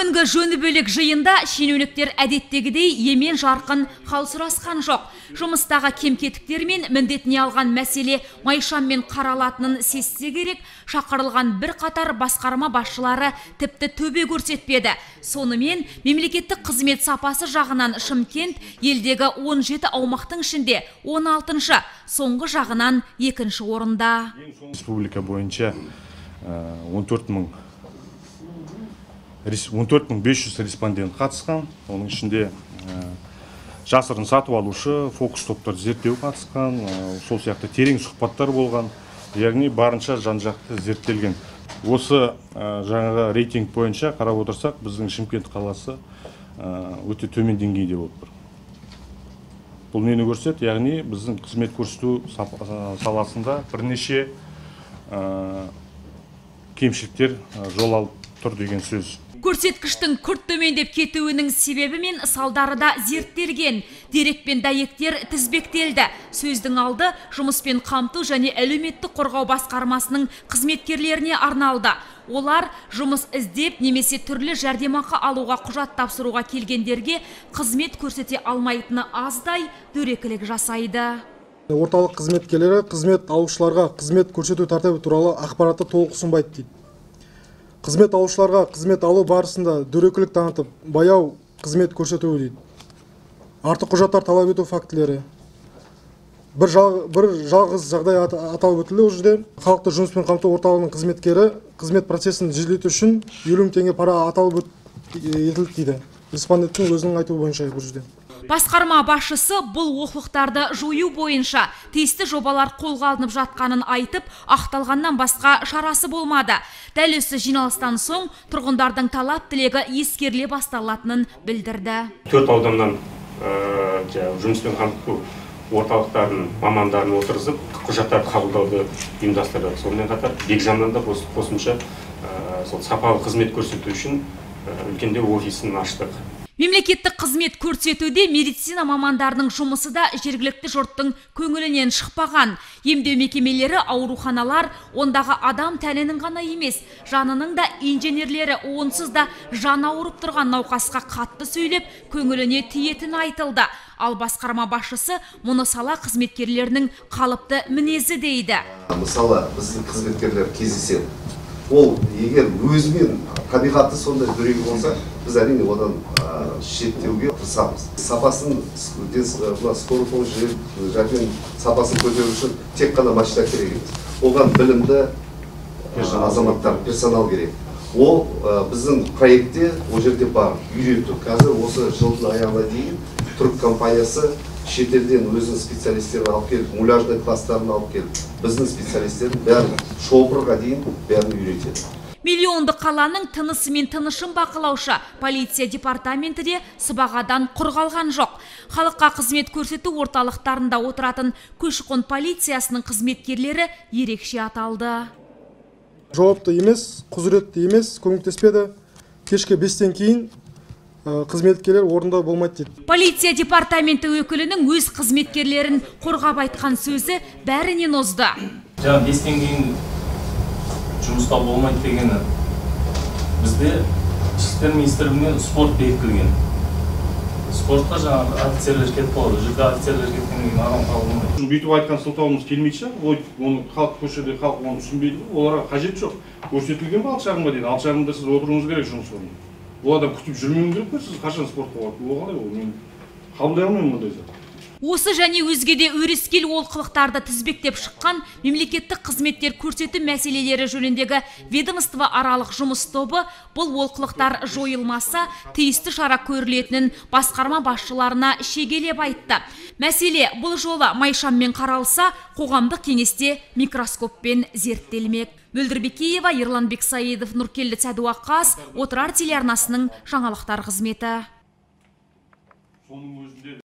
бүгінгі жөні бөлек жиында шенеуніктер әдеттегідей емен жарқын хал сұрасқан жоқ. Жұмыстағы кем кетіктер мен міндетіне алған мәселе майшаммен қаралатынын сезсе керек шақырылған бір қатар басқарма басшылары тіпті төбе көрсетпеді. Сонымен мемлекеттік қызмет сапасы жағынан шымкент елдегі 17 аумақтың ішінде 16-шы соңғы жағынан екінші орында. Республика бойынша 14 мың 14 мың 500 респондент қатысқан. Оның ішінде жасырын сатып алушы фокус топтарды зерттеу қатысқан сол сияқты терең сұхбаттар болған яғни барынша жан жақты зерттелген. Осы жаңағы рейтинг бойынша қарап отырсақ біздің шымкент қаласы өте төмен деңгейде болып тұр. Бұл нені көрсетеді? Яғни біздің қызмет көрсету саласында бірнеше кемшіліктер жол алып тұр деген сөз. Көрсеткіштің күрт төмендеп кетуінің себебі мен салдары да зерттелген. Дерек пен дәйектер тізбектелді. Сөздің алды жұмыспен қамту және әлеуметтік қорғау басқармасының қызметкерлеріне арналды. Олар жұмыс іздеп немесе түрлі жәрдемақы алуға құжат тапсыруға келгендерге қызмет көрсете алмайтыны аздай дөрекілік жасайды. Орталық қызметкерлері қызмет алушыларға қызмет көрсету тәртібі туралы ақпаратты толық ұсынбайды дейді. Қызмет алушыларға қызмет алу барысында дөрекілік танытып баяу қызмет көрсетуі дейді. Артық құжаттар талап ету фактілері. бір, жал, бір жалғыз жағдай аталып өтілді ол жерде. Халықты жұмыспен қамту орталығының қызметкері қызмет процесін жеделдету үшін елу мың теңге пара аталып етілді дейді. Респонденттің өзінің айтуы бойынша бұл жерде. Басқарма басшысы бұл олқылықтарды жою бойынша тиісті жобалар қолға алынып жатқанын айтып ақталғаннан басқа шарасы болмады. Дәл осы жиналыстан соң тұрғындардың талап тілегі ескеріле басталатынын білдірді. Төрт ауданнан жұмыспен қамту орталықтарының мамандарын отырғызып құжаттарды қабылдауды ұйымдастырдық сонымен қатар бекжаннан да қосымша сол сапалы қызмет көрсету үшін үлкендеу офисін аштық. Мемлекеттік қызмет көрсетуде медицина мамандарының жұмысы да жергілікті жұрттың көңілінен шықпаған. Емдеу мекемелері ауруханалар ондағы адам тәнінің ғана емес жанының да инженерлері онсыз да жан ауырып тұрған науқасқа қатты сөйлеп көңіліне тиетіні айтылды. Ал басқарма басшысы мұны сала қызметкерлерінің қалыпты мінезі дейді. Мысалы біздің қызметкерлер кездеседі. Ол егер өзімен табиғаты сондай дөрекі болса біз әрине одан шеттеуге тырысамыз. Сапасын мына скорый помощь жәрдем сапасын көтеру үшін тек қана машина керек емес. Оған білімді азаматтар персонал керек. Ол біздің проектте ол жерде бар. Үйрету. Қазір осы жылдың аяғына дейін түрік компаниясы шетелден өзінің специалистерін алып келіп муляжный класстарын алып келіп біздің специалистердің бәрін шопырға дейін бәрін үйретеді. Миллионды қаланың тынысы мен тынышын бақылаушы полиция департаменті де сыбағадан құр қалған жоқ. Халыққа қызмет көрсету орталықтарында отыратын көші қон полициясының қызметкерлері ерекше аталды. Жауапты емес құзыретті емес көмектеспеді. Кешке бестен кейін қызметкерлер орында болмайды дейді. Полиция департаменті өкілінің өз қызметкерлерін қорғап айтқан сөзі бәрінен озды. Жаңа бестен кейін жұмыста болмайды дегені. Бізде ішкі істер министрлігінен спорт бекітілген. Спортқа жаңағы офицерлер кетіп қалады жк офицерлер кеткеннен кейін адам қабылдамайды бүйтіп айтқан сылтауымыз келмейді шығар ой оны халық көшеде халық оны түсінбейді оларға қажеті жоқ. Көрсетілген ба жарымға дейін алты жарымда сіз отыруыңыз керек жұмыс орнында ол адам күтіп жүрмеуің керек қой сіз қашан спортқа барады ол қалай ол мен қабылдай алмаймын ондай зат. Осы және өзге де өрескел олқылықтарды тізбектеп шыққан мемлекеттік қызметтер көрсету мәселелері жөніндегі ведомство аралық жұмыс тобы бұл олқылықтар жойылмаса тиісті шара көрілетінін басқарма басшыларына шегелеп айтты. Мәселе бұл жолы майшаммен қаралса қоғамдық кеңесте микроскоппен зерттелмек. Мөлдір бекеева ерлан бексаидов нұркелді сәдуақас отырар телеарнасының жаңалықтар қызметі. Соның өзінде